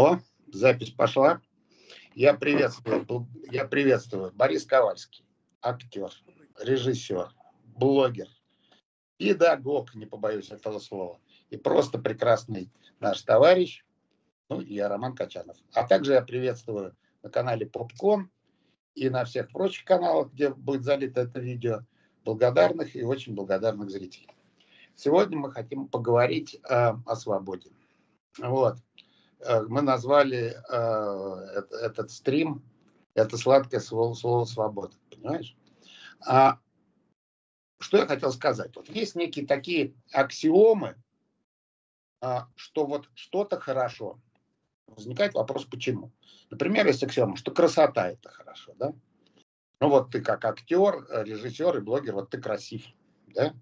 О, запись пошла. Я приветствую, я приветствую Борис Ковальский, актер, режиссер, блогер, педагог, не побоюсь этого слова, и просто прекрасный наш товарищ, ну, я Роман Качанов. А также я приветствую на канале Попкон и на всех прочих каналах, где будет залито это видео, благодарных и очень благодарных зрителей. Сегодня мы хотим поговорить э, о свободе. Вот. Э, мы назвали э, этот стрим, это сладкое слово, слово свобода, понимаешь? А что я хотел сказать? Вот есть некие такие аксиомы, а, что вот что-то хорошо. Возникает вопрос, почему. Например, есть аксиома, что красота – это хорошо, да? Ну вот ты как актер, режиссер и блогер, вот ты красив, да?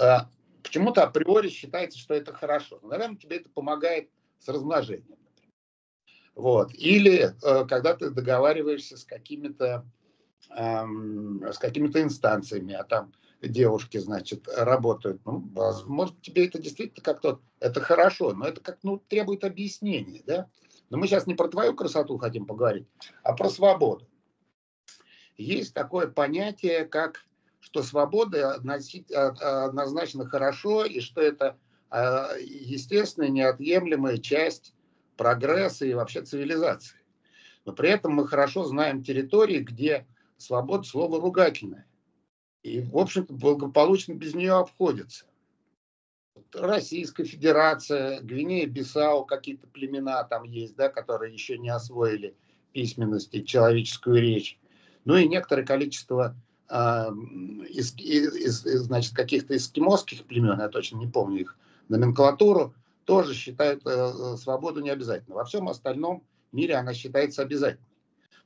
А, почему-то априори считается, что это хорошо. Но, наверное, тебе это помогает с размножением. Вот. Или э, когда ты договариваешься с какими-то э, с какими-то инстанциями, а там девушки, значит, работают. Ну, может, тебе это действительно как-то, это хорошо, но это как, ну, требует объяснения, да? Но мы сейчас не про твою красоту хотим поговорить, а про свободу. Есть такое понятие, как, что свобода однозначно хорошо, и что это естественная, неотъемлемая часть прогресса и вообще цивилизации. Но при этом мы хорошо знаем территории, где свобода слова ругательное. И, в общем-то, благополучно без нее обходится. Российская Федерация, Гвинея-Бисау, какие-то племена там есть, да, которые еще не освоили письменность и человеческую речь. Ну и некоторое количество э, из, из, из, значит, каких-то эскимосских племен, я точно не помню их номенклатуру, тоже считают э, свободу необязательной. Во всем остальном мире она считается обязательной.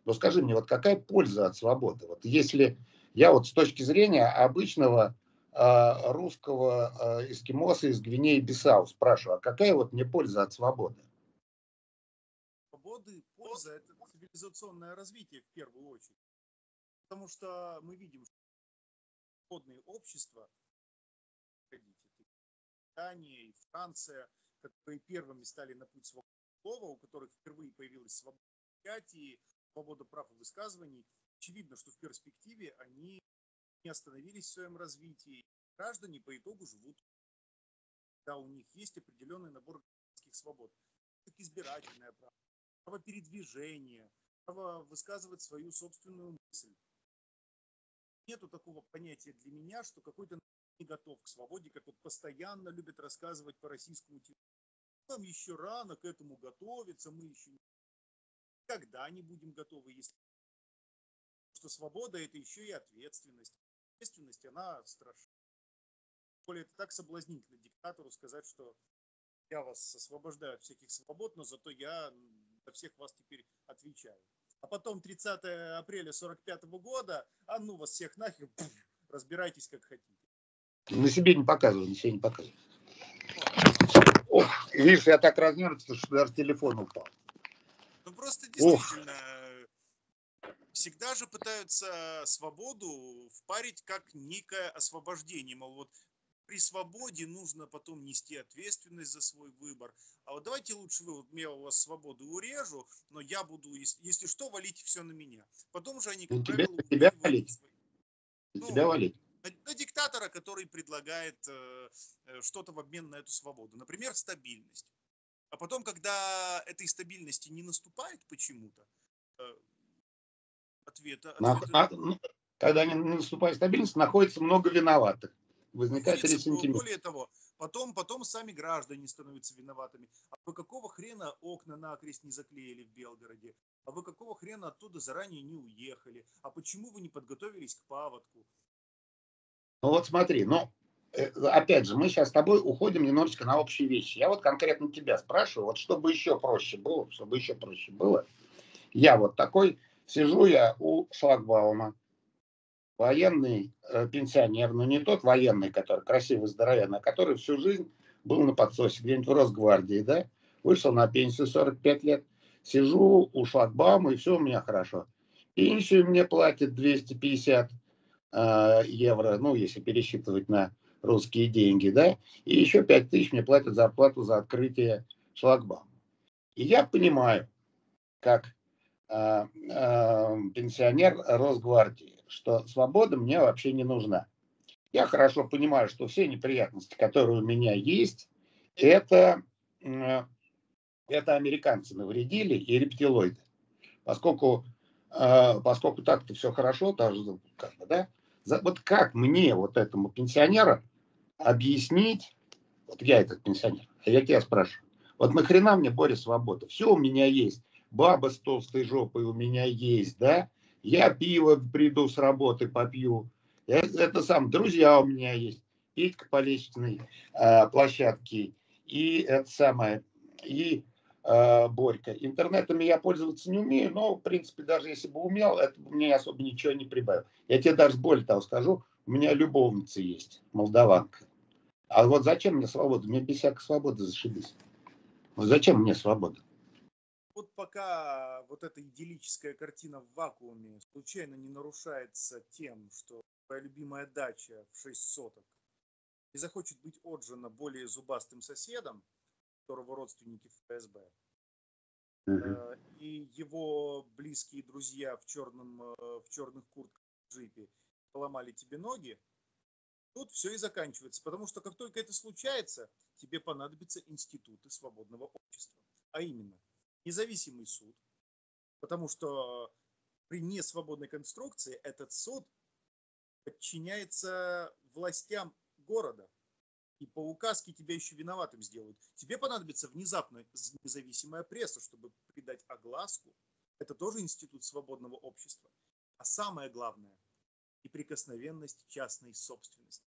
Но скажи мне, вот какая польза от свободы? Вот если я вот с точки зрения обычного э, русского э, эскимоса из Гвинеи Бисау спрашиваю, а какая вот мне польза от свободы? Свободы, польза – это цивилизационное развитие в первую очередь. Потому что мы видим, что свободные общества, Британия и Франция, которые первыми стали на путь свободы слова, у которых впервые появилась свобода и свобода прав и высказываний, очевидно, что в перспективе они не остановились в своем развитии. Граждане по итогу живут, когда у них есть определенный набор гражданских свобод, как избирательное право, право передвижения, право высказывать свою собственную мысль. Нету такого понятия для меня, что какой-то не готов к свободе, как вот постоянно любят рассказывать по российскому телевидению. Нам еще рано к этому готовиться, мы еще никогда не будем готовы, если что свобода это еще и ответственность. Ответственность, она страшна. Более это так соблазнительно диктатору сказать, что я вас освобождаю от всяких свобод, но зато я за всех вас теперь отвечаю. А потом 30 апреля 45 года, а ну вас всех нахер, разбирайтесь как хотите. На себе не показывай, на себе не показывай. Ох, видишь, я так разнервничался, что даже телефон упал. Ну просто действительно, Ох всегда же пытаются свободу впарить как некое освобождение. Мол, вот при свободе нужно потом нести ответственность за свой выбор. А вот давайте лучше вы, вот я у вас свободу урежу, но я буду, если что, валить все на меня. Потом же они, как ну, правило, тебя, тебя валить. Свои... Ну, тебя валить. На, на диктатора, который предлагает э, э, что-то в обмен на эту свободу. Например, стабильность. А потом, когда этой стабильности не наступает почему-то, э, ответа. На, на, ну, когда не наступает стабильность, находится много виноватых. Возникает ресентимент. Более того, потом, потом сами граждане становятся виноватыми. А вы какого хрена окна на окрест не заклеили в Белгороде? А вы какого хрена оттуда заранее не уехали? А почему вы не подготовились к паводку? Ну вот смотри, ну, э, опять же, мы сейчас с тобой уходим немножечко на общие вещи. Я вот конкретно тебя спрашиваю, вот чтобы еще проще было, чтобы еще проще было, я вот такой Сижу я у шлагбаума, военный э, пенсионер, но не тот военный, который красивый, здоровенный, а который всю жизнь был на подсосе, где-нибудь в Росгвардии, да, вышел на пенсию 45 лет, сижу у шлагбаума, и все у меня хорошо. Пенсию мне платят 250 э, евро, ну, если пересчитывать на русские деньги, да, и еще 5 тысяч мне платят зарплату за открытие шлагбаума. И я понимаю, как э, э, пенсионер Росгвардии, что свобода мне вообще не нужна. Я хорошо понимаю, что все неприятности, которые у меня есть, это, э, это американцы навредили и рептилоиды. Поскольку, э, поскольку так-то все хорошо, даже, как бы, да, вот как мне, вот этому пенсионеру, объяснить, вот я этот пенсионер, а я тебя спрашиваю, вот нахрена мне Боря свобода? Все у меня есть. Баба с толстой жопой у меня есть, да? Я пиво приду с работы попью. Это, это сам, друзья у меня есть. Петька по лестничной э, площадке. И это самое, и Борька. Интернетом я пользоваться не умею, но, в принципе, даже если бы умел, это бы мне особо ничего не прибавило. Я тебе даже более того скажу, у меня любовница есть, молдаванка. А вот зачем мне свобода? Мне без всякой свободы зашибись. Вот зачем мне свобода? Вот пока вот эта идиллическая картина в вакууме случайно не нарушается тем, что твоя любимая дача в 6 соток и захочет быть отжена более зубастым соседом, которого родственники в ФСБ, uh-huh. и его близкие друзья в, черном, э, в черных куртках в джипе поломали тебе ноги, Тут все и заканчивается, потому что как только это случается, тебе понадобятся институты свободного общества. А именно, независимый суд, потому что при несвободной конструкции этот суд подчиняется властям города. И по указке тебя еще виноватым сделают. Тебе понадобится внезапно независимая пресса, чтобы придать огласку. Это тоже институт свободного общества. А самое главное – неприкосновенность частной собственности.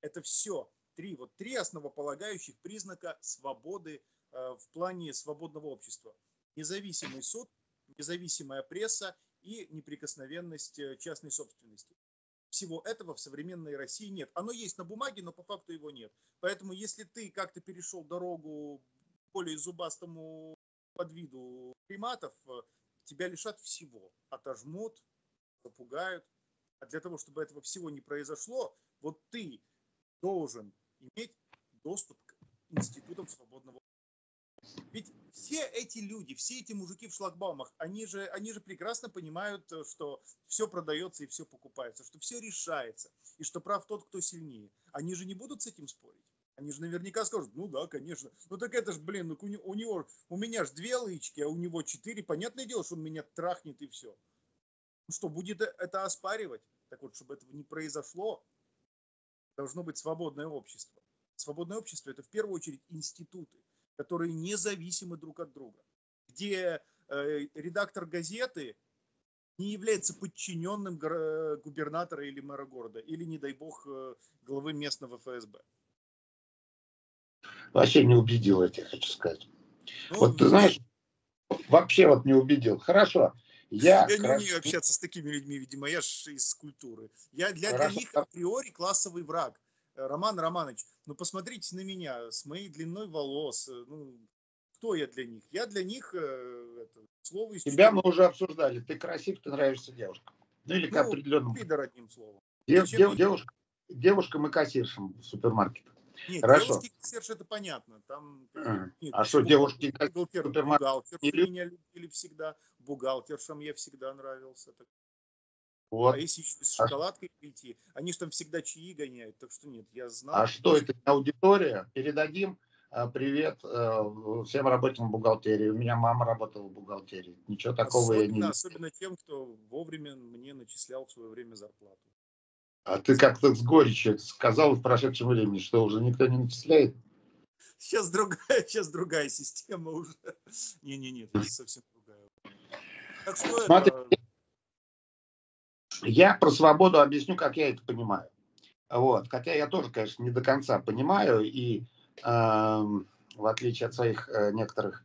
Это все три, вот три основополагающих признака свободы э, в плане свободного общества. Независимый суд, независимая пресса и неприкосновенность э, частной собственности. Всего этого в современной России нет. Оно есть на бумаге, но по факту его нет. Поэтому если ты как-то перешел дорогу более зубастому подвиду приматов, э, тебя лишат всего. Отожмут, запугают. А для того, чтобы этого всего не произошло, вот ты должен иметь доступ к институтам свободного ведь все эти люди, все эти мужики в шлагбаумах, они же, они же прекрасно понимают, э, что все продается и все покупается, что все решается, и что прав тот, кто сильнее. Они же не будут с этим спорить. Они же наверняка скажут, ну да, конечно. Ну так это ж, блин, ну, у него, у меня же две лычки, а у него четыре. Понятное дело, что он меня трахнет и все. Ну что, будет э, это оспаривать? Так вот, чтобы этого не произошло, должно быть свободное общество. Свободное общество – это в первую очередь институты, которые независимы друг от друга, где э, редактор газеты не является подчиненным губернатора или мэра города, или, не дай бог, э, главы местного ФСБ. Вообще не убедил, я тебе хочу сказать. Ну, вот ты знаешь, вообще вот не убедил. Хорошо, я, я не умею общаться с такими людьми, видимо, я же из культуры. Я для, для них априори классовый враг. Э, Роман Романович, ну посмотрите на меня с моей длиной волос. Э, ну, кто я для них? Я для них э, это, слово из Тебя мы уже обсуждали. Ты красив, ты нравишься девушкам. Ну или ну, к определенному. Пидор одним словом. Дев, дев, девушка, девушкам и кассиршам в супермаркетах. Нет, Хорошо. девушки кассирш это понятно. Там, а, нет, а что девушки бухгалтер, бухгалтер меня любили всегда. Бухгалтершам я всегда нравился. Так. Вот. А если еще с а шоколадкой а... прийти, они же там всегда чаи гоняют, так что нет, я знал. А что это аудитория? Передадим а, привет э, всем работникам бухгалтерии. У меня мама работала в бухгалтерии. Ничего такого особенно, я не... Особенно тем, кто вовремя мне начислял в свое время зарплату. А ты как-то с горечью сказал в прошедшем времени, что уже никто не начисляет? Сейчас другая, сейчас другая система уже. Не-не-не, совсем другая. Так что Смотри, это... я про свободу объясню, как я это понимаю. Вот. Хотя я тоже, конечно, не до конца понимаю, и э, в отличие от своих э, некоторых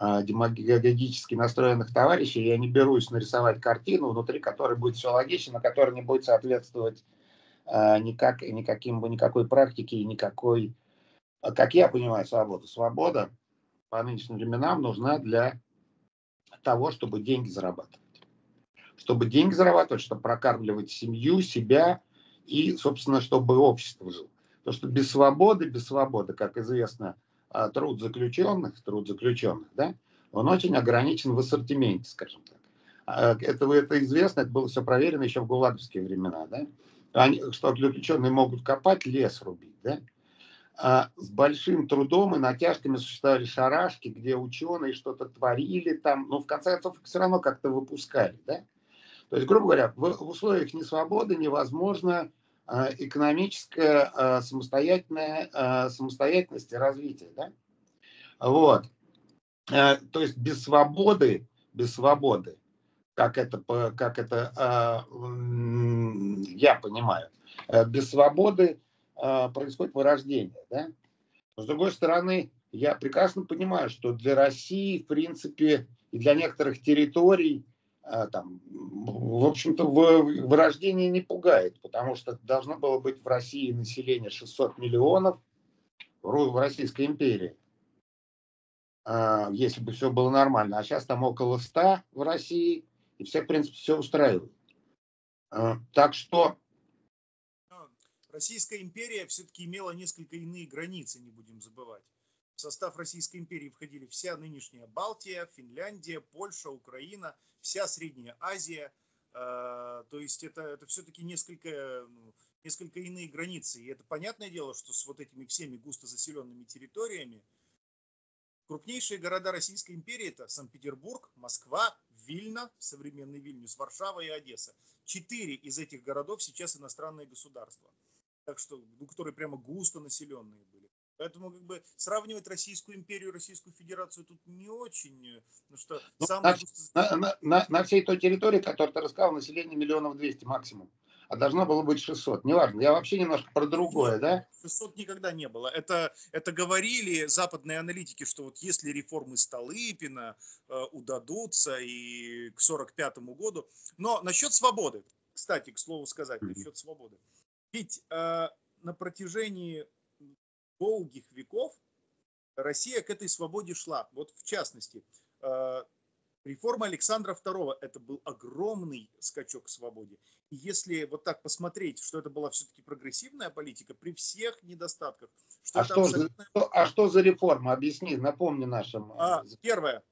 э, демагогически настроенных товарищей, я не берусь нарисовать картину, внутри которой будет все логично, которая не будет соответствовать а, никак, никаким, никакой практики и никакой, а, как я понимаю, свобода. Свобода по нынешним временам нужна для того, чтобы деньги зарабатывать. Чтобы деньги зарабатывать, чтобы прокармливать семью, себя и, собственно, чтобы общество жило. Потому что без свободы, без свободы, как известно, а труд заключенных, труд заключенных, да, он очень ограничен в ассортименте, скажем так. А, это, это известно, это было все проверено еще в гулаговские времена, да, Они, что заключенные могут копать, лес рубить, да, а с большим трудом и натяжками существовали шарашки, где ученые что-то творили там, но в конце концов все равно как-то выпускали, да. То есть, грубо говоря, в, в условиях несвободы невозможно э, экономическая э, самостоятельная, э, самостоятельность и развитие, да. Вот. Э, то есть без свободы, без свободы, как это, как это э, я понимаю, э, без свободы э, происходит вырождение. Да? с другой стороны, я прекрасно понимаю, что для России, в принципе, и для некоторых территорий, там, в общем-то, вырождение не пугает, потому что должно было быть в России население 600 миллионов, в Российской империи. А, если бы все было нормально. А сейчас там около 100 в России, и все, в принципе, все устраивает. А, так что... Российская империя все-таки имела несколько иные границы, не будем забывать. В состав Российской империи входили вся нынешняя Балтия, Финляндия, Польша, Украина, вся Средняя Азия. А, то есть это, это все-таки несколько, ну, несколько иные границы. И это понятное дело, что с вот этими всеми густо заселенными территориями Крупнейшие города Российской империи это Санкт-Петербург, Москва, Вильна, современный Вильнюс, Варшава и Одесса. Четыре из этих городов сейчас иностранные государства, так что, ну, которые прямо густо населенные были. Поэтому как бы сравнивать Российскую империю и Российскую Федерацию тут не очень. Ну, что ну, самые... на, на, на, на всей той территории, которую ты рассказал, население миллионов двести максимум а должно было быть 600. Неважно, я вообще немножко про другое, да? 600 никогда не было. Это, это говорили западные аналитики, что вот если реформы Столыпина э, удадутся и к 45 году. Но насчет свободы, кстати, к слову сказать, mm-hmm. насчет свободы. Ведь э, на протяжении долгих веков Россия к этой свободе шла. Вот в частности, э, Реформа Александра II – это был огромный скачок к свободе. И если вот так посмотреть, что это была все-таки прогрессивная политика при всех недостатках. Что а, что абсолютно... за, а что за реформа? Объясни, напомни нашим. Э, а, первое.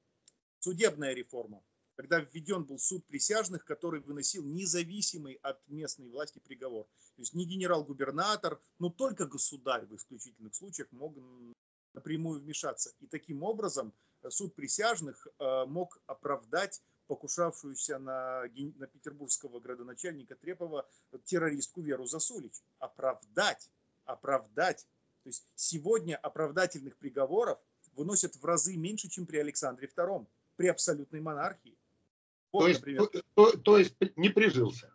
Судебная реформа. Когда введен был суд присяжных, который выносил независимый от местной власти приговор. То есть не генерал-губернатор, но только государь в исключительных случаях мог напрямую вмешаться. И таким образом суд присяжных э, мог оправдать покушавшуюся на, на петербургского градоначальника Трепова террористку Веру Засулич. Оправдать, оправдать. То есть сегодня оправдательных приговоров выносят в разы меньше, чем при Александре II, при абсолютной монархии. Вот, то, есть, например, то, то, то есть не прижился.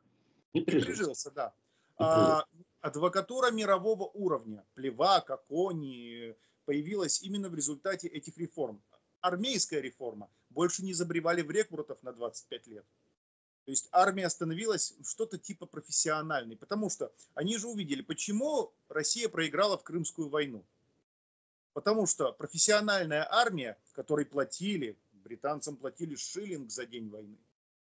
Не прижился, не прижился да. Не прижился. А, адвокатура мирового уровня, Плевака, Кони, появилась именно в результате этих реформ армейская реформа. Больше не забревали в рекрутов на 25 лет. То есть армия становилась что-то типа профессиональной, потому что они же увидели, почему Россия проиграла в Крымскую войну. Потому что профессиональная армия, которой платили, британцам платили шиллинг за день войны,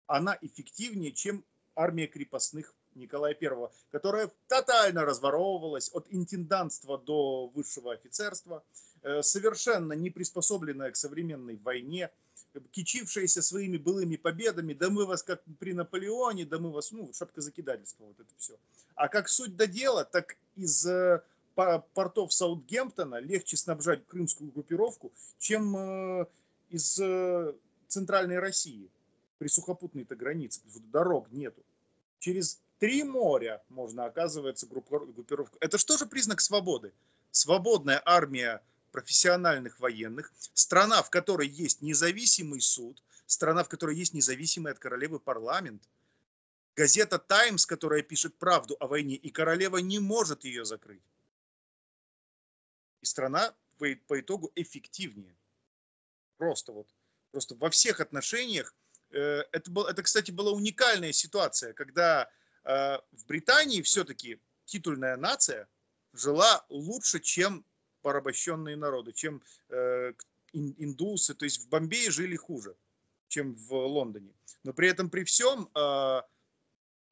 она эффективнее, чем армия крепостных Николая I, которая тотально разворовывалась от интендантства до высшего офицерства, э, совершенно не приспособленная к современной войне, кичившаяся своими былыми победами, да мы вас как при Наполеоне, да мы вас, ну, шапка закидательства, вот это все. А как суть до дела, так из э, портов Саутгемптона легче снабжать крымскую группировку, чем э, из центральной России при сухопутной-то границе, дорог нету. Через три моря можно, оказывается, группировку. Это что же признак свободы? Свободная армия профессиональных военных, страна, в которой есть независимый суд, страна, в которой есть независимый от королевы парламент, газета «Таймс», которая пишет правду о войне, и королева не может ее закрыть. И страна по итогу эффективнее. Просто вот, просто во всех отношениях. Э, это, был, это, кстати, была уникальная ситуация, когда Э, в Британии все-таки титульная нация жила лучше, чем порабощенные народы, чем э, индусы. То есть в Бомбее жили хуже, чем в Лондоне. Но при этом при всем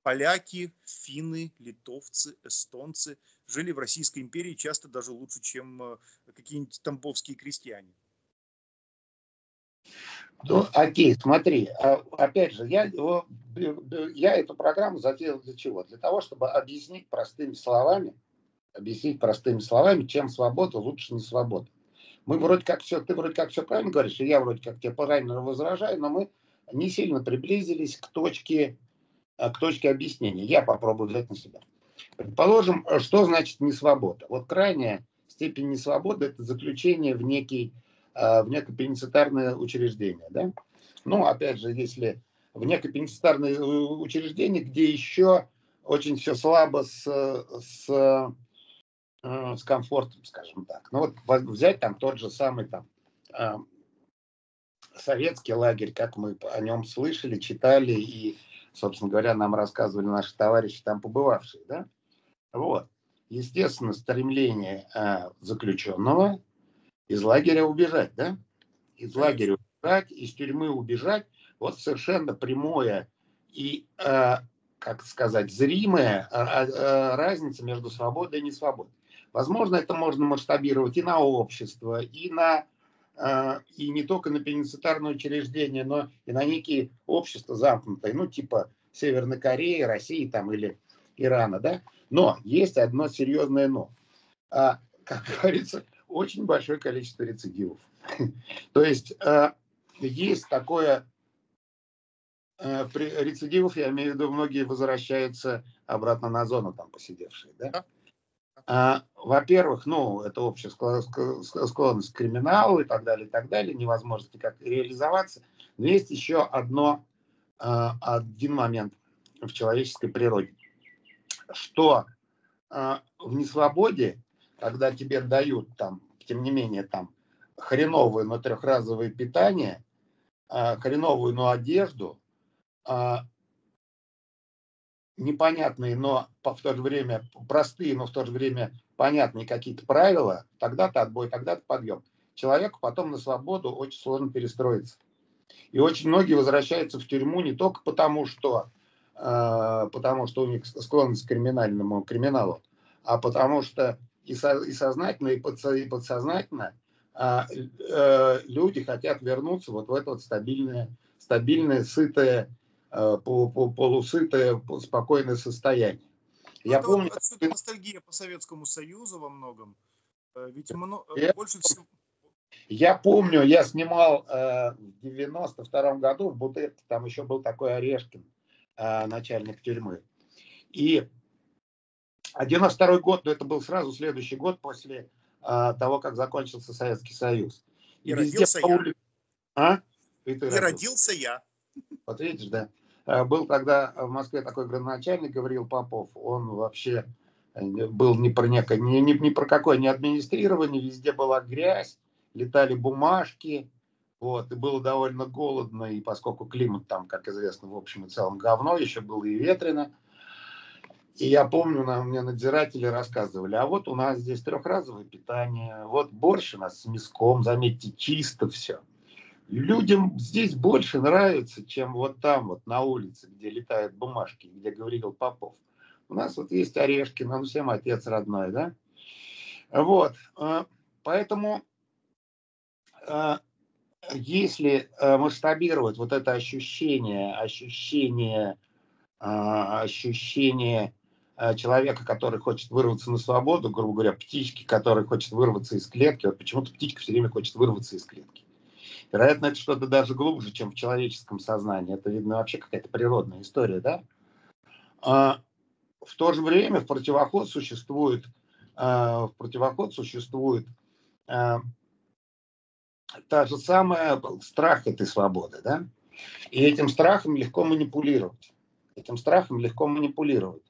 поляки, финны, литовцы, эстонцы жили в Российской империи часто даже лучше, чем какие-нибудь тамбовские крестьяне. Ну, окей, смотри, а, опять же, я, я эту программу затеял для чего? Для того, чтобы объяснить простыми словами, объяснить простыми словами, чем свобода лучше не свобода. Мы вроде как все, ты вроде как все правильно говоришь, и я вроде как тебе правильно возражаю, но мы не сильно приблизились к точке, э, к точке объяснения. Я попробую взять на себя. Предположим, что значит несвобода? Вот крайняя степень несвободы – это заключение в, некий, э, в некое пенитенциарное учреждение. Да? Ну, опять же, если в некое пенитенциарное э, учреждение, где еще очень все слабо с, с, с комфортом, скажем так. Ну вот взять там тот же самый там советский лагерь, как мы о нем слышали, читали и, собственно говоря, нам рассказывали наши товарищи там побывавшие, да? Вот. Естественно, стремление э, заключенного из лагеря убежать, да? Из лагеря убежать, из тюрьмы убежать. Вот совершенно прямое и, э, как сказать, зримая э, э, разница между свободой и несвободой. Возможно, это можно масштабировать и на общество, и на а, и не только на пенитенциарные учреждения, но и на некие общества замкнутые, ну, типа Северной Кореи, России там или Ирана, да. Но есть одно серьезное но. А, как говорится, очень большое количество рецидивов. То есть а, есть такое при рецидивов, я имею в виду, многие возвращаются обратно на зону там посидевшие, да? А, во-первых, ну, это общая склонность к криминалу и так далее, и так далее, невозможность никак реализоваться. Но есть еще одно, а, один момент в человеческой природе, что в несвободе, когда тебе дают там, тем не менее, там, хреновое, но трехразовое питание, хреновую, но одежду, непонятные, но в то же время простые, но в то же время понятные какие-то правила, тогда-то отбой, тогда-то подъем. Человеку потом на свободу очень сложно перестроиться. И очень многие возвращаются в тюрьму не только потому, что, э, потому что у них склонность к криминальному криминалу, а потому что и, со, и сознательно, и, подсо, и подсознательно э, э, люди хотят вернуться вот в это вот стабильное, стабильное, сытое, Э, полусытое, спокойное состояние. Ну, я помню... Отсюда ностальгия по Советскому Союзу во многом. Э, ведь много, я, больше всего... Я помню, я снимал э, в 92 году в Бутырке, там еще был такой Орешкин, э, начальник тюрьмы. И 92 год, но это был сразу следующий год после э, того, как закончился Советский Союз. И, и родился я. А? И, ты и родился я. Вот видишь, да. Э, был тогда в Москве такой градоначальник Гавриил Попов. Он вообще э, был не про, некое, не, не, не про какое не администрирование, везде была грязь, летали бумажки, вот, и было довольно голодно, и поскольку климат там, как известно, в общем и целом говно, еще было и ветрено. И я помню, нам, мне надзиратели рассказывали, а вот у нас здесь трехразовое питание, вот борщ у нас с мяском, заметьте, чисто все людям здесь больше нравится, чем вот там, вот на улице, где летают бумажки, где говорил Попов. У нас вот есть орешки, нам всем отец родной, да? Вот, э, поэтому э, если э, масштабировать вот это ощущение, ощущение, ощущение человека, который хочет вырваться на свободу, грубо говоря, птички, который хочет вырваться из клетки, вот почему-то птичка все время хочет вырваться из клетки. Вероятно, это что-то даже глубже, чем в человеческом сознании. Это, видно, вообще какая-то природная история, да? А, в то же время в противоход существует, а, в противоход существует а, та же самая страх этой свободы, да? И этим страхом легко манипулировать. Этим страхом легко манипулировать.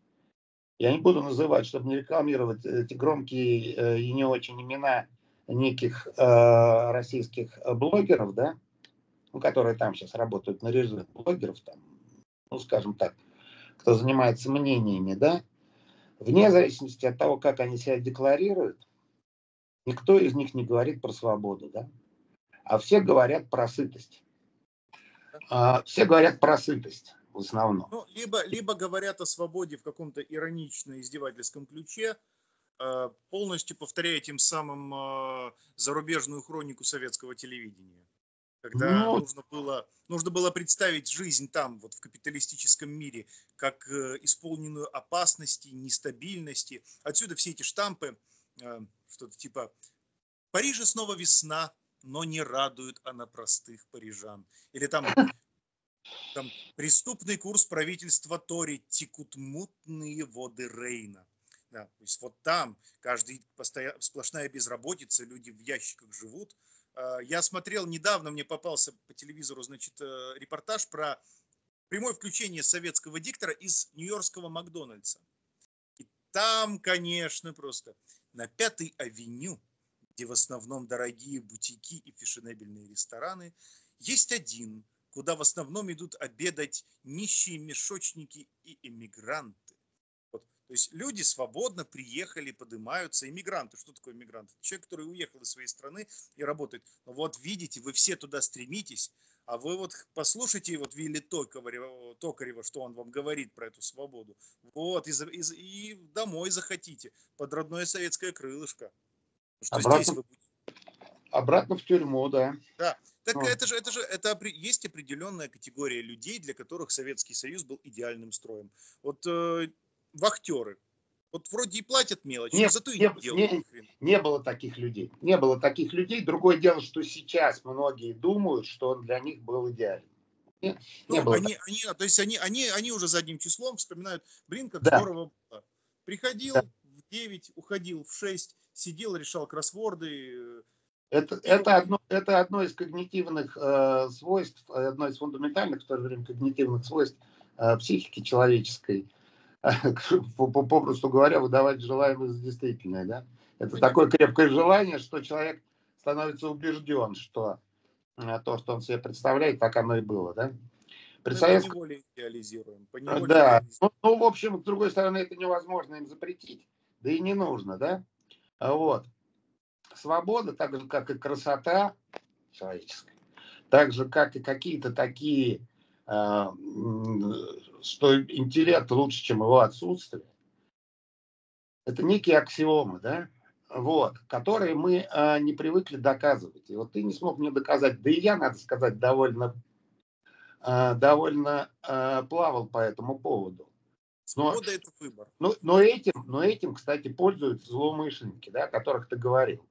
Я не буду называть, чтобы не рекламировать эти громкие э, и не очень имена неких э, российских блогеров, да, ну, которые там сейчас работают на режиме блогеров, там, ну, скажем так, кто занимается мнениями, да, вне зависимости от того, как они себя декларируют, никто из них не говорит про свободу, да, а все говорят про сытость. А, все говорят про сытость. В основном. Ну, либо, либо говорят о свободе в каком-то иронично-издевательском ключе, э, полностью повторяя тем самым э, зарубежную хронику советского телевидения. Когда ну, нужно, было, нужно было представить жизнь там, вот в капиталистическом мире, как э, исполненную опасности, нестабильности. Отсюда все эти штампы, что-то типа «В Париже снова весна, но не радует она простых парижан». Или там там преступный курс правительства Тори текут мутные воды Рейна. Да, то есть вот там каждый постоянно, сплошная безработица, люди в ящиках живут. А, я смотрел недавно, мне попался по телевизору, значит, э, репортаж про прямое включение советского диктора из нью-йоркского Макдональдса. И там, конечно, просто на Пятой авеню, где в основном дорогие бутики и фешенебельные рестораны, есть один – куда в основном идут обедать нищие мешочники и иммигранты. Вот. То есть люди свободно приехали, поднимаются. Иммигранты, что такое иммигрант? Человек, который уехал из своей страны и работает. Но вот видите, вы все туда стремитесь, а вы вот послушайте вот Вилли Токарева, Токарева, что он вам говорит про эту свободу. Вот, и, и, и домой захотите, под родное советское крылышко. Что обратно, здесь вы... обратно в тюрьму, да. Да, так ну. это же, это же, это есть определенная категория людей, для которых Советский Союз был идеальным строем. Вот э, вахтеры, вот вроде и платят мелочь, нет, но зато и не, не делают. Не, не было таких людей. Не было таких людей. Другое дело, что сейчас многие думают, что он для них был идеален. Не, ну, не было они, они, то есть они, они, они уже задним числом вспоминают, блин, как да. здорово было. Приходил да. в 9, уходил в 6, сидел, решал кроссворды, это, это, одно, это одно из когнитивных э, свойств, одно из фундаментальных, в то же время, когнитивных свойств э, психики человеческой. Попросту говоря, выдавать желаемое за действительное. Да? Это такое крепкое желание, что человек становится убежден, что э, то, что он себе представляет, так оно и было. Да? При советском... идеализируем. Да, ну, ну, в общем, с другой стороны, это невозможно им запретить. Да и не нужно, да? Вот свобода, так же, как и красота человеческая, так же, как и какие-то такие, а, что интеллект лучше, чем его отсутствие, это некие аксиомы, да, вот, которые мы а, не привыкли доказывать. И вот ты не смог мне доказать, да и я, надо сказать, довольно, а, довольно плавал по этому поводу. Свобода но, это выбор. Но, но, этим, но этим, кстати, пользуются злоумышленники, да, о которых ты говорил.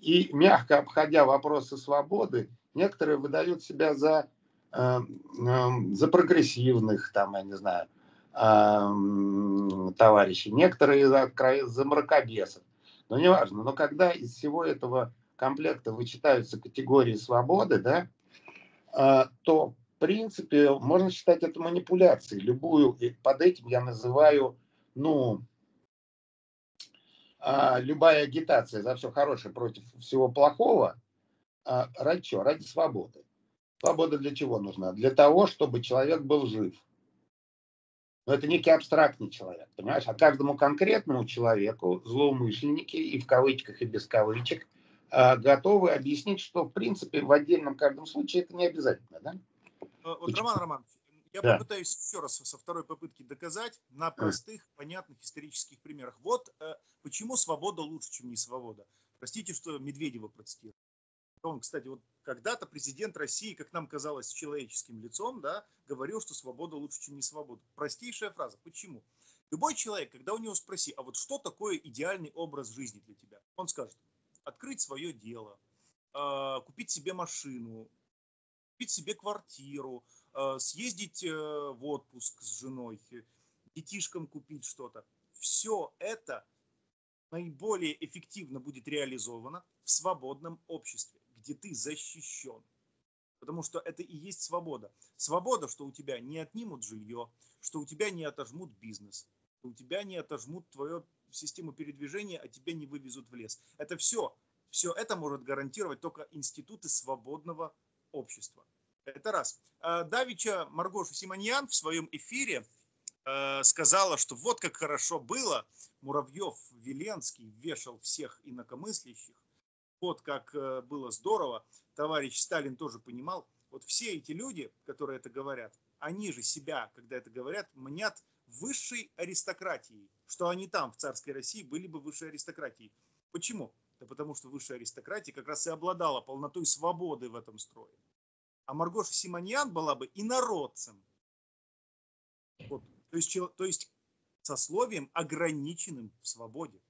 И мягко обходя вопросы свободы, некоторые выдают себя за, э, э, за прогрессивных, там, я не знаю, э, товарищей, некоторые за, за мракобесов. Но неважно. Но когда из всего этого комплекта вычитаются категории свободы, да, то, в принципе, можно считать это манипуляцией. Любую, под этим я называю, ну, а, любая агитация за все хорошее против всего плохого, а, ради чего? Ради свободы. Свобода для чего нужна? Для того, чтобы человек был жив. Но это некий абстрактный человек, понимаешь? А каждому конкретному человеку злоумышленники, и в кавычках, и без кавычек, а, готовы объяснить, что, в принципе, в отдельном каждом случае это не обязательно, да? Вот, Роман Романович, я да. попытаюсь еще раз со второй попытки доказать на простых, понятных исторических примерах. Вот э, почему свобода лучше, чем не свобода. Простите, что Медведева процитирую. Он, кстати, вот когда-то президент России, как нам казалось, с человеческим лицом, да, говорил, что свобода лучше, чем не свобода. Простейшая фраза. Почему? Любой человек, когда у него спроси, а вот что такое идеальный образ жизни для тебя? Он скажет, открыть свое дело, э, купить себе машину, купить себе квартиру, съездить э, в отпуск с женой, детишкам купить что-то. Все это наиболее эффективно будет реализовано в свободном обществе, где ты защищен. Потому что это и есть свобода. Свобода, что у тебя не отнимут жилье, что у тебя не отожмут бизнес, что у тебя не отожмут твою систему передвижения, а тебя не вывезут в лес. Это все. Все это может гарантировать только институты свободного общества. Это раз. А, Давича Маргоша Симоньян в своем эфире э, сказала, что вот как хорошо было, Муравьев Веленский вешал всех инакомыслящих, вот как э, было здорово, товарищ Сталин тоже понимал, вот все эти люди, которые это говорят, они же себя, когда это говорят, мнят высшей аристократией, что они там, в царской России, были бы высшей аристократией. Почему? Да потому что высшая аристократия как раз и обладала полнотой свободы в этом строе. А Маргоша Симоньян была бы инородцем. Вот. То, есть, то есть сословием, ограниченным в свободе.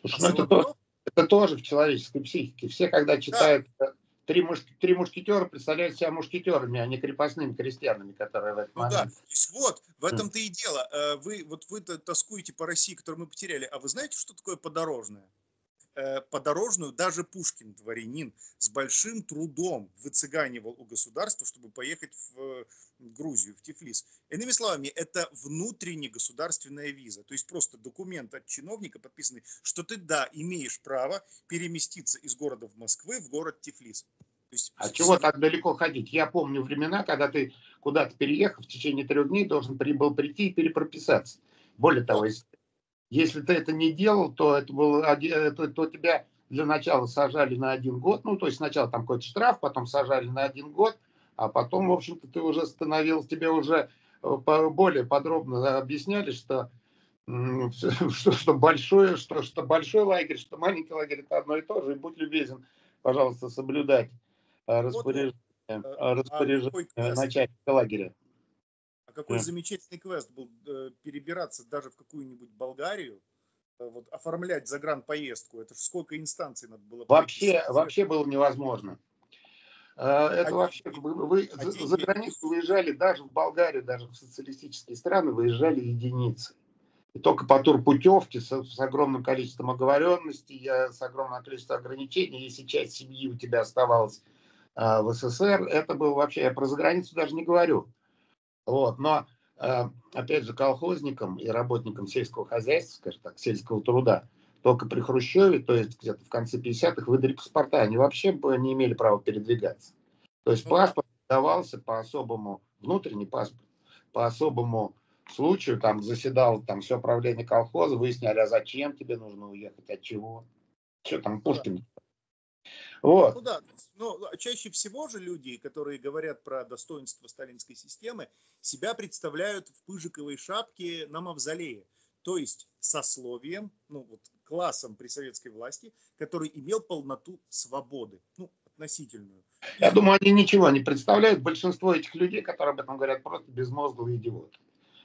Слушай, а ну это, то, это тоже в человеческой психике. Все, когда читают да. три, муш, три мушкетера, представляют себя мушкетерами, а не крепостными крестьянами, которые в этом ну, момент. Да. Вот, в этом-то и дело. Э, вы, вот вы тоскуете по России, которую мы потеряли. А вы знаете, что такое подорожное? Э, подорожную даже Пушкин, дворянин, с большим трудом выцыганивал у государства, чтобы поехать в Грузию, в Тифлис. Иными словами, это внутренне государственная виза, то есть просто документ от чиновника, подписанный, что ты, да, имеешь право переместиться из города в Москвы в город Тифлис. Есть, а чего так далеко ходить? Я помню времена, когда ты куда-то переехав, в течение трех дней должен был прийти и перепрописаться. Более того, если если ты это не делал, то это был то, то тебя для начала сажали на один год. Ну, то есть сначала там какой-то штраф, потом сажали на один год, а потом, в общем-то, ты уже становился, тебе уже э, более подробно объясняли, что что, что большое, что, что большой лагерь, что маленький лагерь это одно и то же. И будь любезен, пожалуйста, соблюдать э, распоряжение, вот, а, распоряжение а начальника лагеря. А какой да. замечательный квест был э, перебираться даже в какую-нибудь Болгарию, э, вот, оформлять загранпоездку. Это сколько инстанций надо было Вообще, вообще было невозможно. Э, это а вообще, вы, вы а за, за границу выезжали, даже в Болгарию, даже в социалистические страны выезжали единицы. И только по турпутевке с, с огромным количеством оговоренностей, с огромным количеством ограничений, если часть семьи у тебя оставалась э, в СССР, это было вообще, я про заграницу даже не говорю. Вот. Но, э, опять же, колхозникам и работникам сельского хозяйства, скажем так, сельского труда, только при Хрущеве, то есть где-то в конце 50-х, выдали паспорта. Они вообще не имели права передвигаться. То есть ну паспорт давался по особому, внутренний паспорт, по особому случаю, там заседал там все правление колхоза, выясняли, а зачем тебе нужно уехать, от чего. Что там Пушкин вот. Ну да, но ну, чаще всего же люди, которые говорят про достоинство сталинской системы, себя представляют в пыжиковой шапке на мавзолее. То есть сословием, ну вот классом при советской власти, который имел полноту свободы, ну, относительную. Я думаю, они ничего не представляют. Большинство этих людей, которые об этом говорят, просто безмозглые идиоты.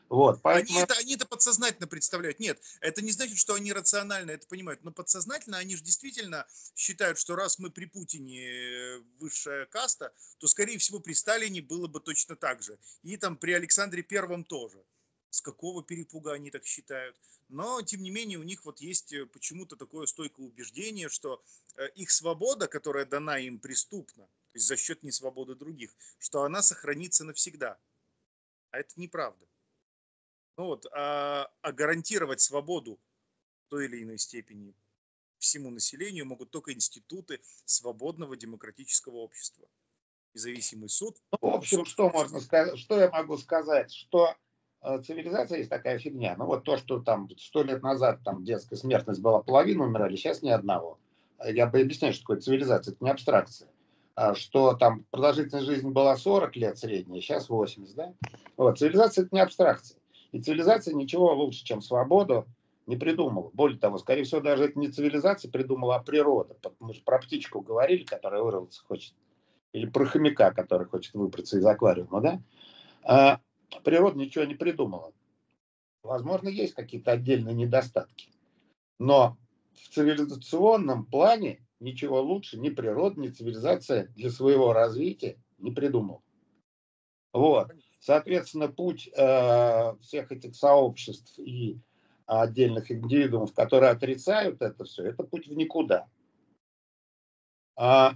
Вот, поэтому... они, это, они это подсознательно представляют. Нет, это не значит, что они рационально это понимают, но подсознательно они же действительно считают, что раз мы при Путине э, высшая каста, то, скорее всего, при Сталине было бы точно так же. И там при Александре Первом тоже. С какого перепуга они так считают? Но, тем не менее, у них вот есть э, почему-то такое стойкое убеждение, что э, их свобода, которая дана им преступно, то есть за счет несвободы других, что она сохранится навсегда. А это неправда. Ну вот, а, а гарантировать свободу в той или иной степени всему населению могут только институты свободного демократического общества. Независимый суд. Ну, в общем, суд... что можно сказать, что я могу сказать, что э, цивилизация есть такая фигня. Ну вот то, что там сто лет назад там детская смертность была половина умирали, сейчас ни одного. Я бы объясняю, что такое цивилизация, это не абстракция. А что там продолжительность жизни была 40 лет средняя, сейчас 80, да? Вот, цивилизация это не абстракция. И цивилизация ничего лучше, чем свободу, не придумала. Более того, скорее всего, даже это не цивилизация придумала, а природа. Мы же про птичку говорили, которая вырваться хочет. Или про хомяка, который хочет выбраться из аквариума, да? А природа ничего не придумала. Возможно, есть какие-то отдельные недостатки. Но в цивилизационном плане ничего лучше ни природа, ни цивилизация для своего развития не придумала. Вот. Соответственно, путь э, всех этих сообществ и отдельных индивидуумов, которые отрицают это все, это путь в никуда. А,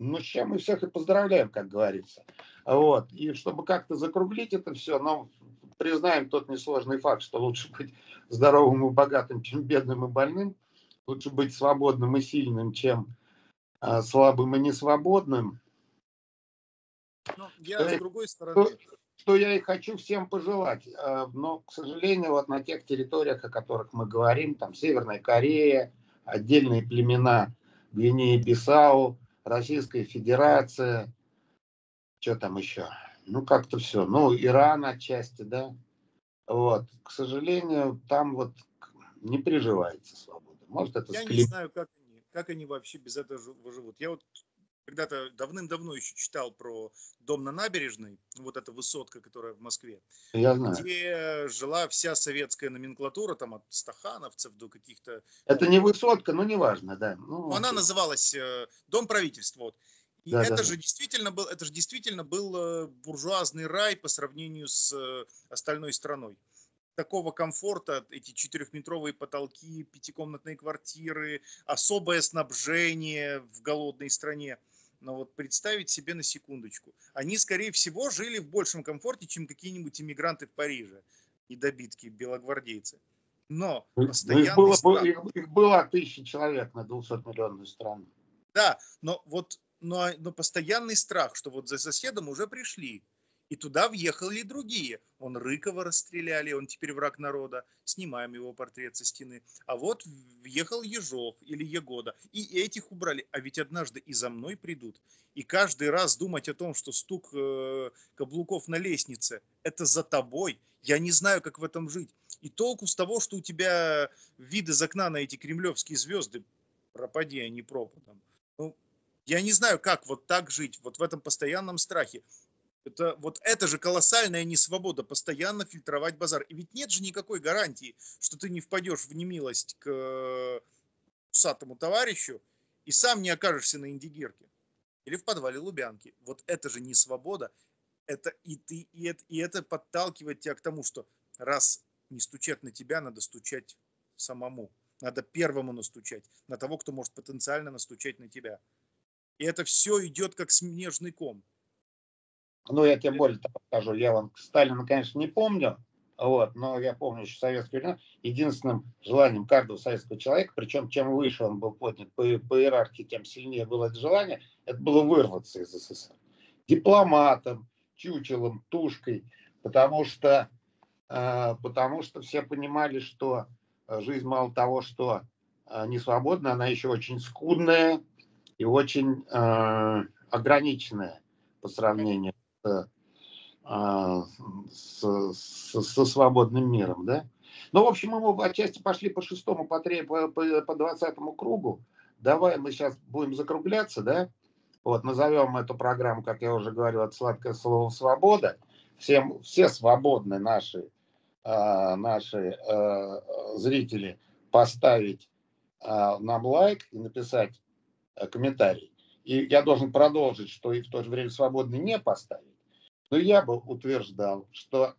ну, с чем мы всех и поздравляем, как говорится. Вот. И чтобы как-то закруглить это все, но признаем тот несложный факт, что лучше быть здоровым и богатым, чем бедным и больным. Лучше быть свободным и сильным, чем а, слабым и несвободным. Ну, я с другой стороны... что я и хочу всем пожелать. Э, но, к сожалению, вот на тех территориях, о которых мы говорим, там Северная Корея, отдельные племена Гвинеи, Бисау, Российская Федерация, что там еще? ну, как-то все. Ну, Иран отчасти, да. Вот. К сожалению, там вот не переживается свобода. Может, это Я склеп... не знаю, как они, как они вообще без этого живут. Я вот когда-то давным-давно еще читал про дом на набережной, вот эта высотка, которая в Москве, Я знаю. где жила вся советская номенклатура, там от стахановцев до каких-то... Это не высотка, но неважно, да. Ну, Она называлась э, Дом правительства. Вот. И да, это да. же действительно был, это же действительно был э, буржуазный рай по сравнению с э, остальной страной. Такого комфорта, эти четырехметровые потолки, пятикомнатные квартиры, особое снабжение в голодной стране. Но вот представить себе на секундочку. Они, скорее всего, жили в большем комфорте, чем какие-нибудь иммигранты в Париже, недобитки, белогвардейцы. Но постоянно... Их было, страх... их, их было тысячи человек на 200-миллионную страну. Да, но вот но, но постоянный страх, что вот за соседом уже пришли, и туда въехали другие. Он Рыкова расстреляли, он теперь враг народа. Снимаем его портрет со стены. А вот въехал Ежов или Егода. И этих убрали. А ведь однажды и за мной придут. И каждый раз думать о том, что стук э, каблуков на лестнице – это за тобой. Я не знаю, как в этом жить. И толку с того, что у тебя вид из окна на эти кремлевские звезды, пропади они пропадом. Ну, я не знаю, как вот так жить, вот в этом постоянном страхе. Это, вот это же колоссальная несвобода, постоянно фильтровать базар. И ведь нет же никакой гарантии, что ты не впадешь в немилость к э, усатому товарищу и сам не окажешься на индигирке или в подвале Лубянки. Вот это же не свобода. Это и ты, и это, и это подталкивает тебя к тому, что раз не стучат на тебя, надо стучать самому. Надо первому настучать на того, кто может потенциально настучать на тебя. И это все идет как снежный ком. Ну, я тебе более того скажу. Я вам Сталина, конечно, не помню, вот, но я помню еще советское время. Единственным желанием каждого советского человека, причем чем выше он был поднят по, по иерархии, тем сильнее было это желание, это было вырваться из СССР. Дипломатом, чучелом, тушкой, потому что, э, потому что все понимали, что жизнь мало того, что э, не свободна, она еще очень скудная, и очень э, ограниченная по сравнению э, с, с, со свободным миром. Да? Ну, в общем, мы отчасти пошли по шестому, по, по, по, по двадцатому кругу. Давай мы сейчас будем закругляться, да? Вот, назовем эту программу, как я уже говорил, от сладкое слово «свобода». Всем, все свободны наши, э, наши э, зрители поставить э, нам лайк и написать Э, комментарий. И я должен продолжить, что и в то же время свободный не поставить. Но я бы утверждал, что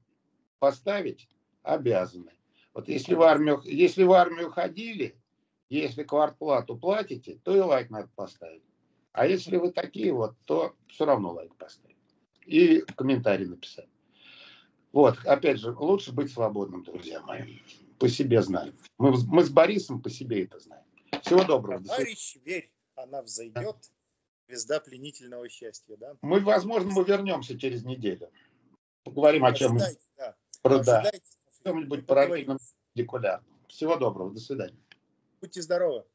поставить обязаны. Вот если в армию, если в армию ходили, если квартплату платите, то и лайк надо поставить. А если вы такие вот, то все равно лайк поставить. И комментарий написать. Вот, опять же, лучше быть свободным, друзья мои. По себе знаем. Мы, мы с Борисом по себе это знаем. Всего доброго. Товарищ, верь она взойдет, звезда пленительного счастья, да? Мы, возможно, мы вернемся через неделю. Поговорим о чем да. Про, да. Чем-нибудь параллельном, перпендикулярном. Всего доброго, до свидания. Будьте здоровы.